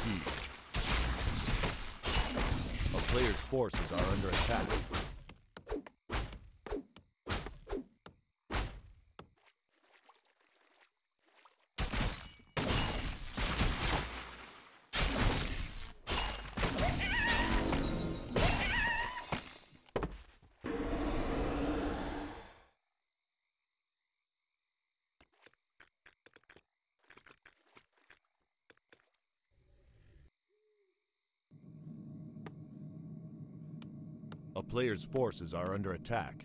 A player's forces are under attack. A player's forces are under attack.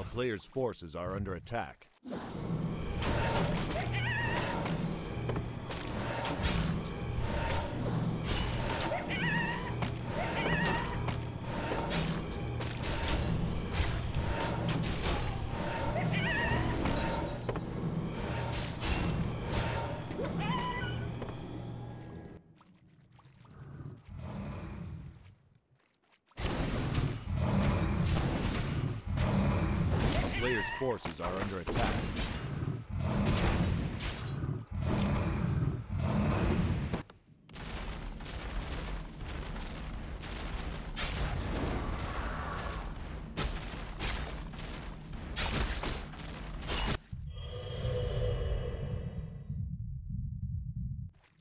A player's forces are under attack. Forces are under attack.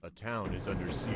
A town is under siege.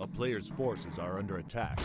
A player's forces are under attack.